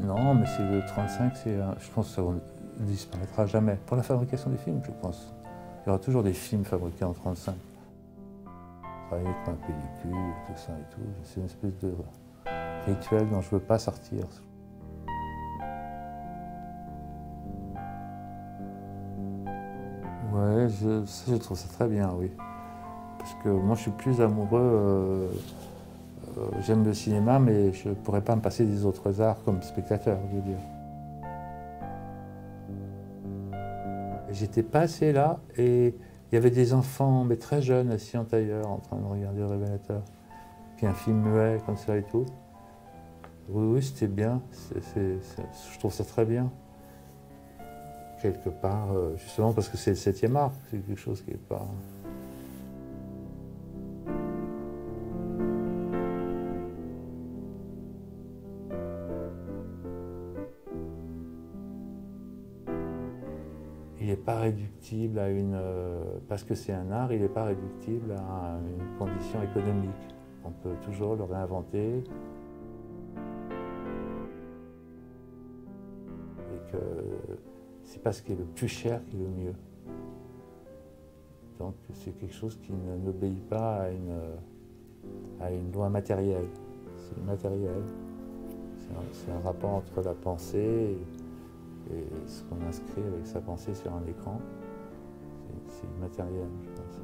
Non, mais c'est le 35, c'est je pense que ça ne disparaîtra jamais. Pour la fabrication des films, je pense. Il y aura toujours des films fabriqués en 35. Travailler avec ma pellicule, tout ça et tout, c'est une espèce de rituel dont je ne veux pas sortir. Ouais, je, je trouve ça très bien, oui. Parce que moi, je suis plus amoureux... Euh, J'aime le cinéma, mais je ne pourrais pas me passer des autres arts comme spectateur, je veux dire. J'étais passé là et il y avait des enfants, mais très jeunes, assis en tailleur, en train de regarder le révélateur. Puis un film muet, comme ça et tout. Oui, oui, c'était bien. Je trouve ça très bien. Quelque part, euh, justement parce que c'est le 7e art, c'est quelque chose qui n'est pas. Il n'est pas réductible à une. euh, parce que c'est un art, il n'est pas réductible à une condition économique. On peut toujours le réinventer. Et que c'est pas ce qui est le plus cher qui est le mieux. Donc c'est quelque chose qui n'obéit pas à une, à une loi matérielle. C'est matériel. C'est un, rapport entre la pensée et ce qu'on inscrit avec sa pensée sur un écran. C'est- C'est matériel, je pense.